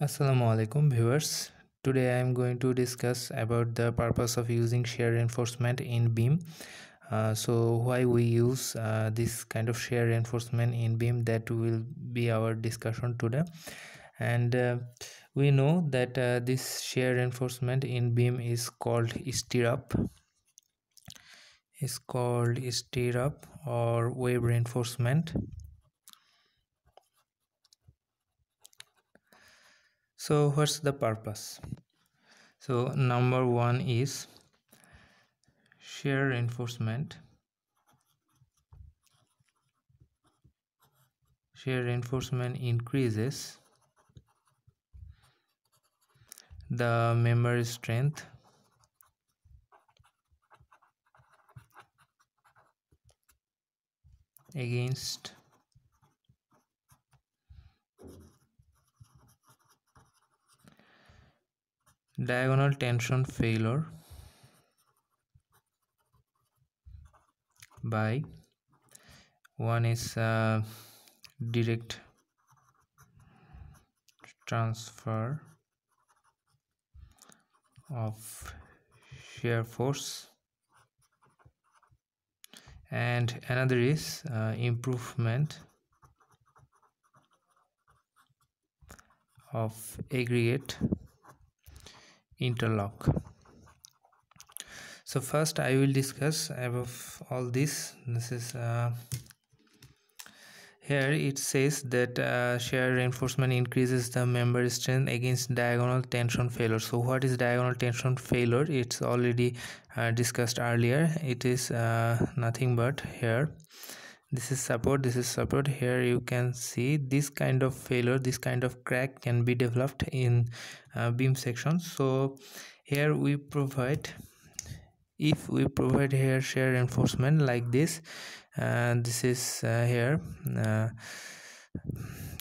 Assalamu alaikum viewers. Today I am going to discuss about the purpose of using shear reinforcement in beam. Uh, so why we use uh, this kind of shear reinforcement in beam that will be our discussion today. And uh, we know that uh, this shear reinforcement in beam is called stirrup. Is called stirrup or web reinforcement so what's the purpose? So number one is shear reinforcement. Shear reinforcement increases the member strength. Against diagonal tension failure by one is uh, direct transfer of shear force. And another is uh, improvement of aggregate interlock. So first i will discuss above all this. This is uh, here it says that uh, shear reinforcement increases the member strength against diagonal tension failure. So what is diagonal tension failure? It's already uh, discussed earlier. It is uh, nothing but here this is support this is support. Here you can see this kind of failure this kind of crack can be developed in uh, beam section. So here we provide if we provide here shear reinforcement like this and uh, this is uh, here uh,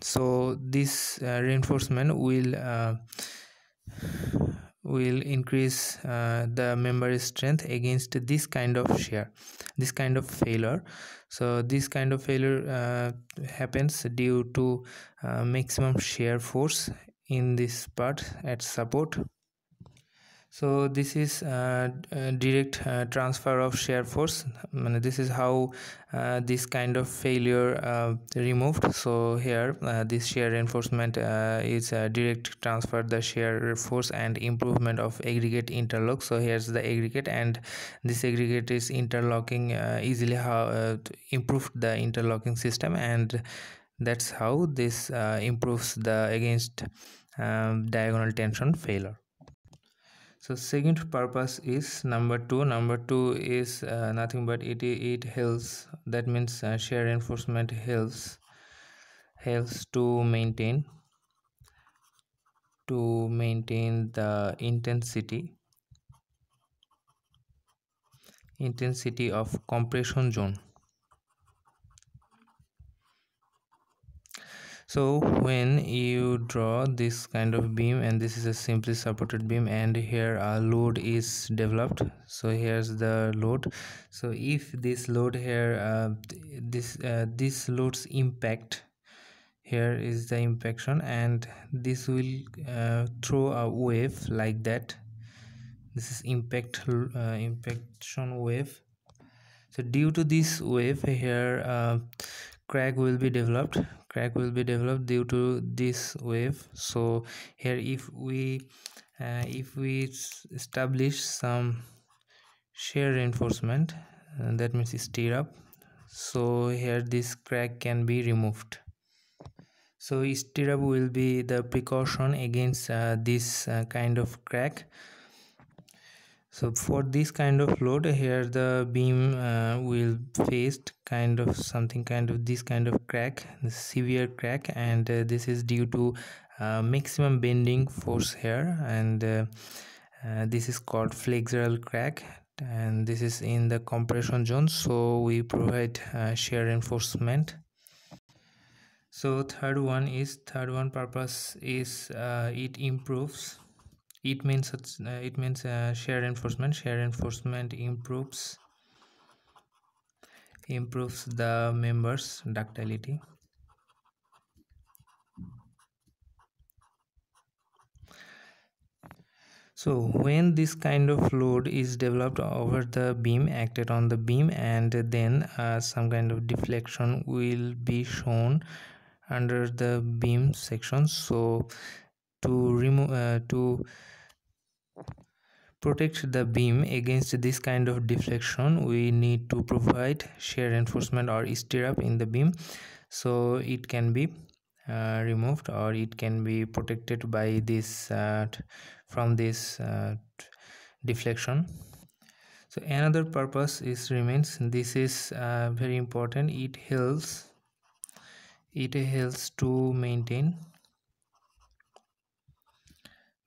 so this uh, reinforcement will uh, will increase uh, the member strength against this kind of shear this kind of failure so this kind of failure uh, happens due to uh, maximum shear force in this part at support so this is uh, uh, direct uh, transfer of shear force. And this is how uh, this kind of failure uh, removed. So here uh, this shear reinforcement is direct transfer the shear force and improvement of aggregate interlock. So here's the aggregate and this aggregate is interlocking easily how improved the interlocking system and that's how this improves the against um, diagonal tension failure so second purpose is number two. Number two is uh, nothing but it it helps that means uh, shear reinforcement helps helps to maintain to maintain the intensity intensity of compression zone so when you draw this kind of beam and this is a simply supported beam and here a load is developed. So here's the load. So if this load here uh, this uh, this loads impact here is the impaction and this will uh, throw a wave like that. This is impact uh, impaction wave. So due to this wave here uh, crack will be developed crack will be developed due to this wave. So here if we uh, if we establish some shear reinforcement uh, that means stirrup so here this crack can be removed. So stirrup will be the precaution against uh, this uh, kind of crack so for this kind of load here the beam uh, will face kind of something kind of this kind of crack severe crack and uh, this is due to uh, maximum bending force here and uh, uh, this is called flexural crack and this is in the compression zone so we provide uh, shear reinforcement. So third one is third one purpose is it improves it means uh, it means uh, shear reinforcement. Shear reinforcement improves improves the members ductility. So when this kind of load is developed over the beam acted on the beam and then uh, some kind of deflection will be shown under the beam section. So to remove uh, to protect the beam against this kind of deflection we need to provide shear reinforcement or stirrup in the beam so it can be uh, removed or it can be protected by this uh, from this uh, deflection. So another purpose is remains. This is uh, very important. It helps it helps to maintain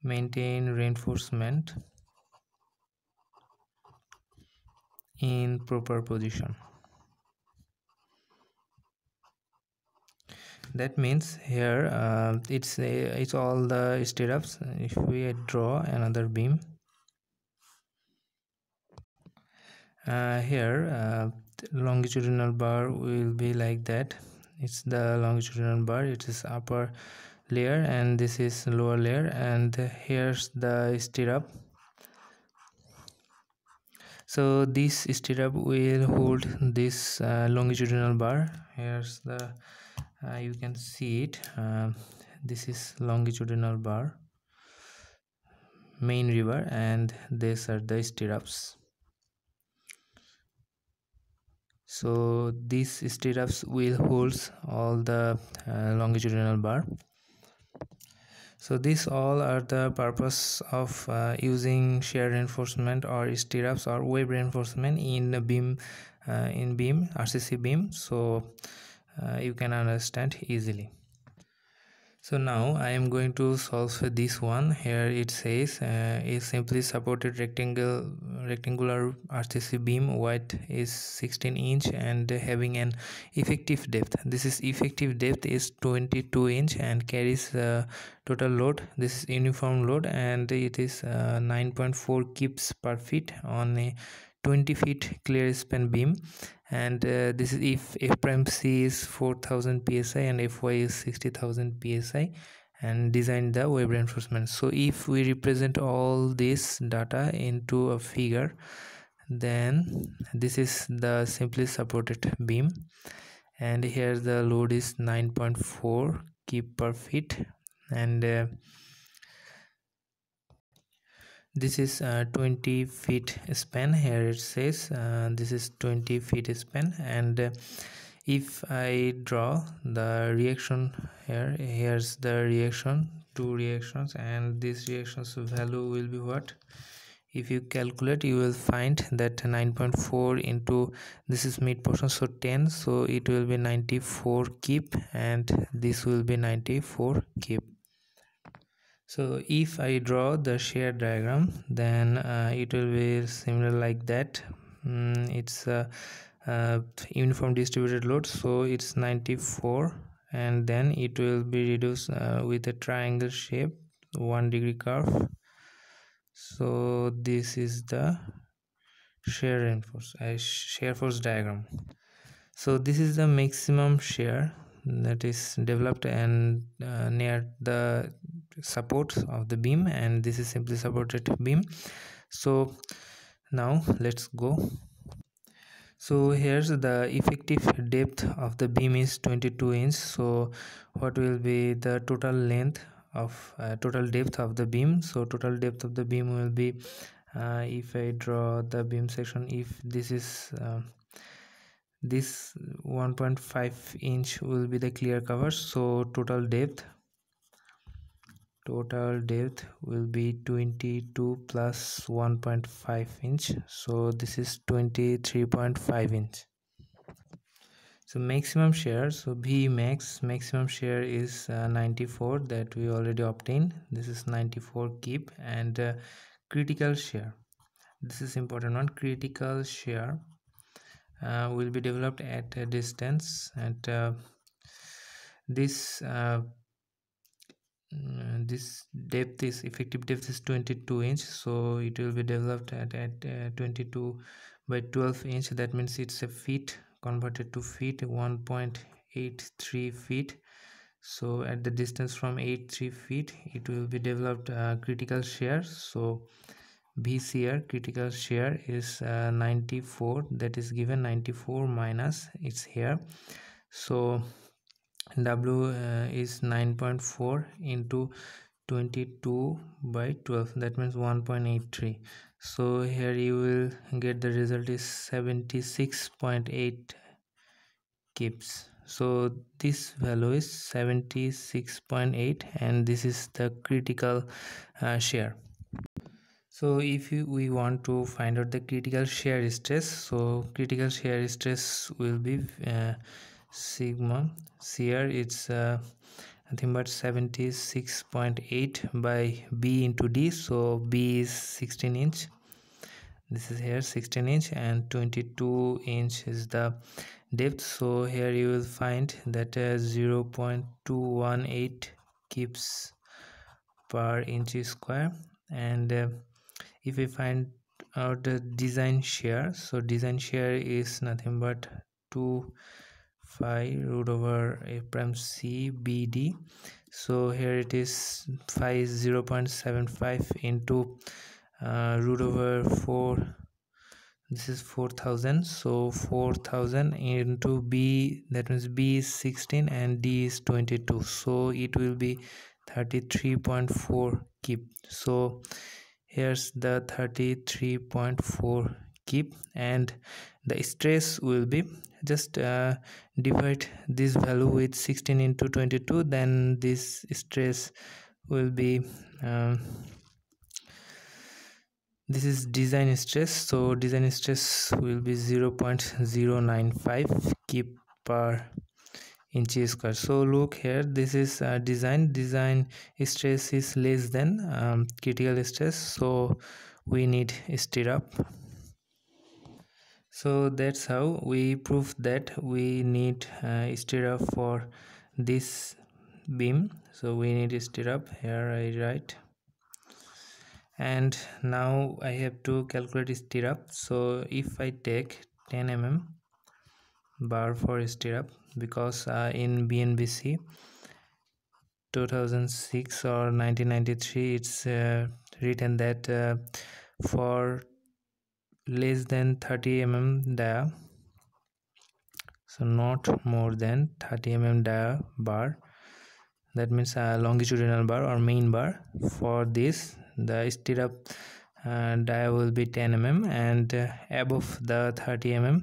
maintain reinforcement in proper position. That means here uh, it's uh, it's all the stirrups. If we draw another beam uh, here uh, longitudinal bar will be like that. It's the longitudinal bar it is upper layer and this is lower layer and here's the stirrup. So this stirrup will hold this uh, longitudinal bar. Here's the uh, you can see it. Uh, this is longitudinal bar main rebar and these are the stirrups. So these stirrups will holds all the uh, longitudinal bar so these all are the purpose of uh, using shear reinforcement or stirrups or web reinforcement in beam uh, in beam rcc beam. So uh, you can understand easily so now i am going to solve this one. Here it says uh, a simply supported rectangle rectangular rcc beam width is 16 inch and having an effective depth. This is effective depth is 22 inch and carries uh, total load. This is uniform load and it is uh, 9.4 kips per feet on a 20 feet clear span beam. And uh, this is if f prime c is 4000 psi and fy is 60000 psi and design the web reinforcement. So if we represent all this data into a figure then this is the simply supported beam. And here the load is 9.4 kip per feet. And uh, this is uh, 20 feet span. Here it says uh, this is 20 feet span. And uh, if i draw the reaction here here's the reaction two reactions. And this reactions value will be what? If you calculate you will find that 9.4 into this is mid portion so 10 so it will be 94 kip and this will be 94 kip so if i draw the shear diagram then uh, it will be similar like that. Mm, it's a, uniform distributed load so it's 94 and then it will be reduced uh, with a triangle shape one degree curve. So this is the shear reinforce uh, shear force diagram. So this is the maximum shear that is developed and uh, near the support of the beam and this is simply supported beam. So now let's go. So here's the effective depth of the beam is 22 inch. So what will be the total length of uh, total depth of the beam? So total depth of the beam will be uh, if i draw the beam section if this is uh, this 1.5 inch will be the clear cover. So total depth total depth will be 22 plus 1.5 inch. So this is 23.5 inch. So maximum shear so v max maximum shear is uh, 94 that we already obtained. This is 94 kip and uh, critical shear this is important one critical shear uh, will be developed at a distance and uh, this mm, this depth is effective depth is 22 inch so it will be developed at, at uh, 22 by 12 inch. That means it's a feet converted to feet 1.83 feet. So at the distance from 83 feet it will be developed uh, critical shear. So VCR critical shear is uh, 94 that is given 94 minus it's here. So W uh, is 9.4 into 22 by 12 that means 1.83 so here you will get the result is 76.8 kips. So this value is 76.8 and this is the critical uh, shear so if you, we want to find out the critical shear stress so critical shear stress will be uh, sigma. Shear it's uh, nothing but 76.8 by b into d. So b is 16 inch. This is here 16 inch and 22 inch is the depth. So here you will find that uh, 0 0.218 kips per inch square. And uh, if we find out the design shear so design shear is nothing but 2 phi root over f prime c b d. So here it is phi is 0 0.75 into uh, root over 4 this is 4000 so 4000 into b that means b is 16 and d is 22 so it will be 33.4 kip so here's the 33.4 kip and the stress will be just uh, divide this value with 16 into 22 then this stress will be um, this is design stress. So design stress will be 0 0.095 kip per inch square. So look here this is uh, design. Design stress is less than um, critical stress. So we need stirrup so that's how we prove that we need uh, stirrup for this beam. So we need stirrup here i write. And now i have to calculate stirrup so if i take 10 mm bar for stirrup because uh, in bnbc 2006 or 1993 it's uh, written that uh, for less than 30 mm dia so not more than 30 mm dia bar. That means a longitudinal bar or main bar. For this the stirrup uh, dia will be 10 mm and uh, above the 30 mm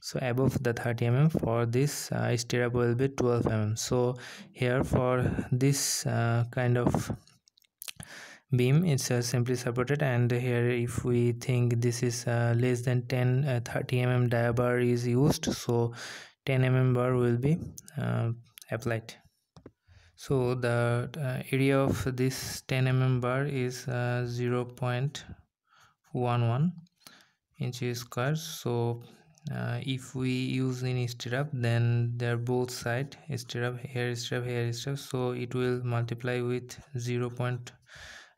so above the 30 mm for this uh, stirrup will be 12 mm so here for this uh, kind of beam it's uh, simply supported and here if we think this is uh, less than 10 uh, 30 mm dia bar is used so 10 mm bar will be uh, applied so the uh, area of this 10 mm bar is uh, 0 0.11 inches square so if we use in stirrup then they're both side stirrup here stirrup here stirrup so it will multiply with 0.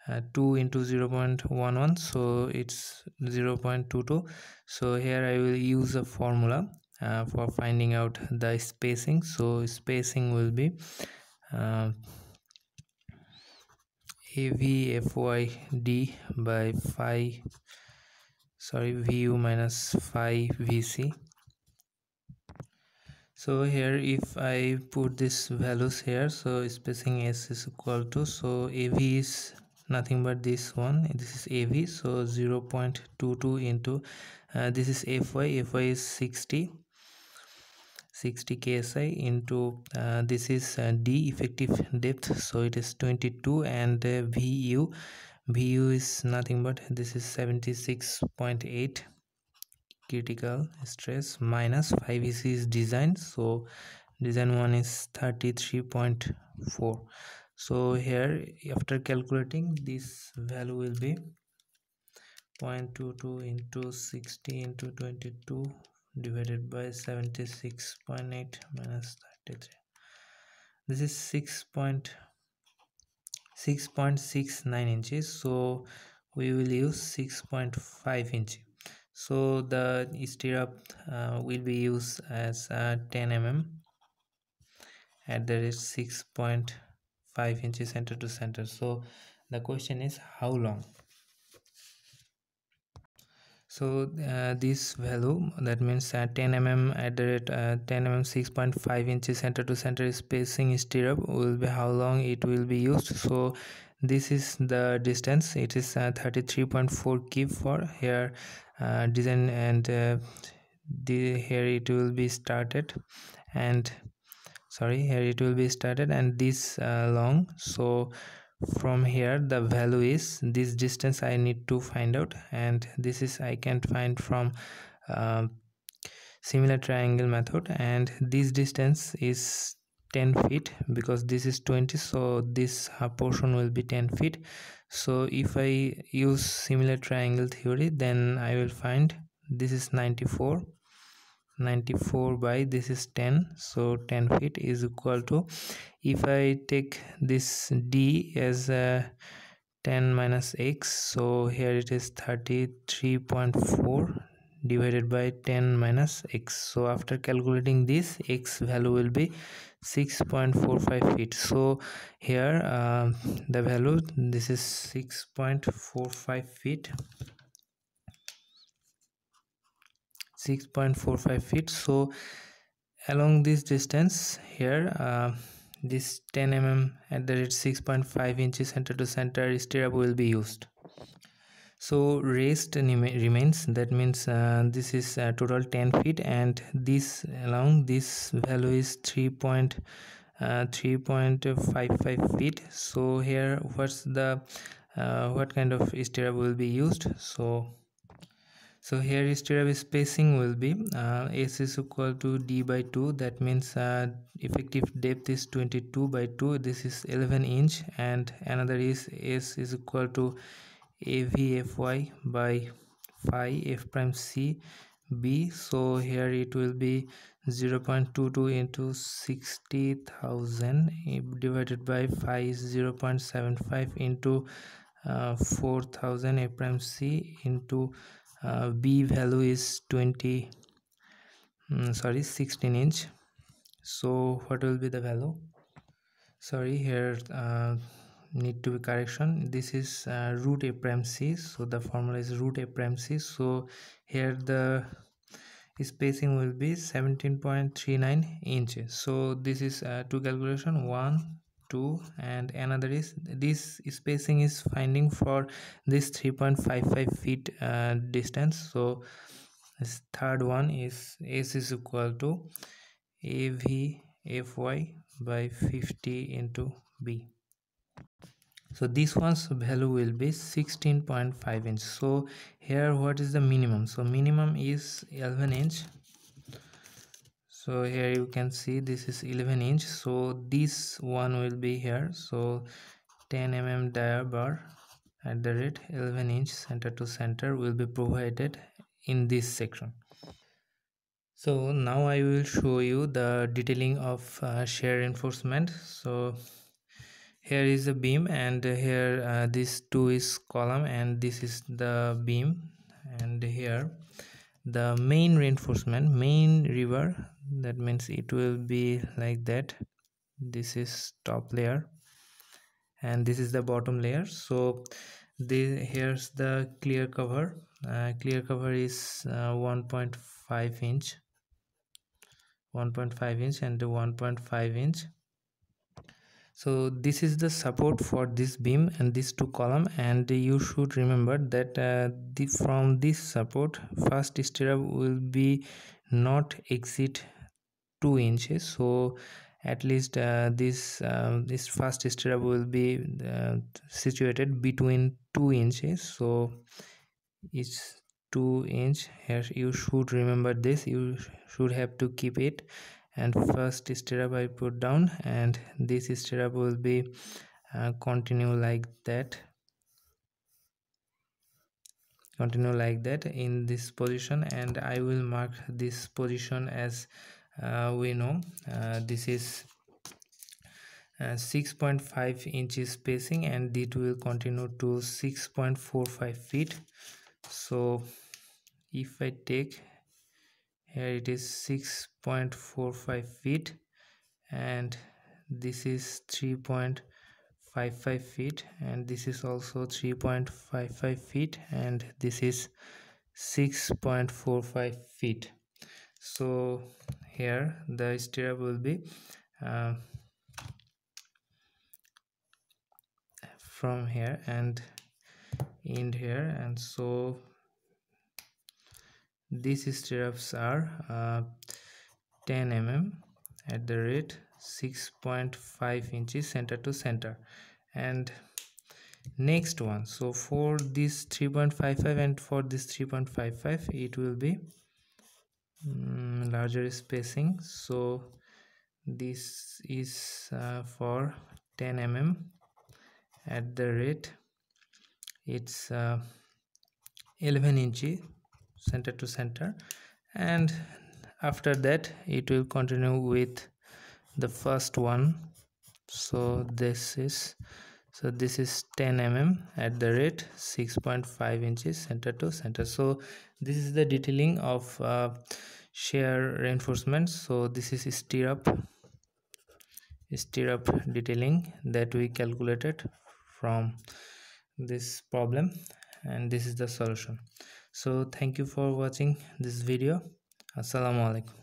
Uh, 2 into 0 0.11 so it's 0 0.22 so here i will use a formula uh, for finding out the spacing. So spacing will be uh, avfyd by phi sorry vu minus phi vc so here if i put this values here so spacing s is equal to so av is nothing but this one. This is av so 0 0.22 into uh, this is fy fy is 60 60 ksi into uh, this is uh, d effective depth. So it is 22 and uh, vu vu is nothing but this is 76.8 critical stress minus 5 is design. So design one is 33.4 so here after calculating this value will be 0.22 into 60 into 22 divided by 76.8 minus 33 this is 6 point 6.69 inches. So we will use 6.5 inch so the stirrup uh, will be used as uh, 10 mm at the rate 6.5 inches center to center. So the question is how long? So uh, this value that means uh, 10 mm at the rate uh, 10 mm 6.5 inches center to center spacing stirrup will be how long it will be used. So this is the distance. It is uh, 33.4 kip for here uh, design and uh, the here it will be started. And sorry here it will be started and this uh, long. So from here the value is this distance i need to find out and this is i can find from uh, similar triangle method and this distance is 10 feet because this is 20 so this portion will be 10 feet. So if i use similar triangle theory then i will find this is 94 94 by this is 10 so 10 feet is equal to if i take this d as a 10 minus x so here it is 33.4 divided by 10 minus x. So after calculating this x value will be 6.45 feet. So here uh, the value this is 6.45 feet 6.45 feet. So along this distance here uh, this 10 mm at the rate 6.5 inches center to center stirrup will be used. So rest remains. That means uh, this is total 10 feet and this along this value is 3. Uh, 3.55 feet. So here what's the uh, what kind of stirrup will be used? So so here stirrup spacing will be uh, s is equal to d by 2 that means uh, effective depth is 22 by 2 this is 11 inch and another is s is equal to avfy by phi f prime c b. So here it will be 0 0.22 into 60000 divided by phi is 0 0.75 into uh, 4000 f prime c into uh, b value is 20 um, sorry 16 inch. So what will be the value? Sorry here uh, need to be correction. This is uh, root f prime c. So the formula is root f prime c. So here the spacing will be 17.39 inches. So this is uh, two calculation. One two and another is this spacing is finding for this 3.55 feet uh, distance. So this third one is s is equal to av fy by 50 into b. So this one's value will be 16.5 inch. So here what is the minimum? So minimum is 11 inch so here you can see this is 11 inch. So this one will be here. So 10 mm dia bar at the rate 11 inch center to center will be provided in this section. So now i will show you the detailing of uh, shear reinforcement. So here is a beam and here uh, this two is column and this is the beam. And here the main reinforcement main rebar that means it will be like that. This is top layer and this is the bottom layer. So the here's the clear cover. Uh, clear cover is uh, 1.5 inch. 1.5 inch and 1.5 inch. So this is the support for this beam and these two column. And you should remember that uh, the, from this support first stirrup will be not exceed 2 inches. So at least uh, this uh, this first stirrup will be uh, situated between 2 inches. So it's 2 inch. Here you should remember this. You should have to keep it. And first stirrup I put down and this stirrup will be uh, continue like that. Continue like that in this position and I will mark this position as we know uh, this is uh, 6.5 inches spacing and it will continue to 6.45 feet. So if I take here it is 6.45 feet and this is 3.55 feet and this is also 3.55 feet and this is 6.45 feet. So here the stirrup will be uh, from here and end here. And so these stirrups are uh, 10 mm at the rate 6.5 inches center to center. And next one. So for this 3.55 and for this 3.55 it will be um, larger spacing. So this is uh, for 10 mm at the rate. It's uh, 11 inches center to center. And after that it will continue with the first one. So this is so this is 10 mm at the rate 6.5 inches center to center. So this is the detailing of uh, shear reinforcement. So this is stirrup stirrup detailing that we calculated from this problem and this is the solution. So thank you for watching this video. Assalamu alaikum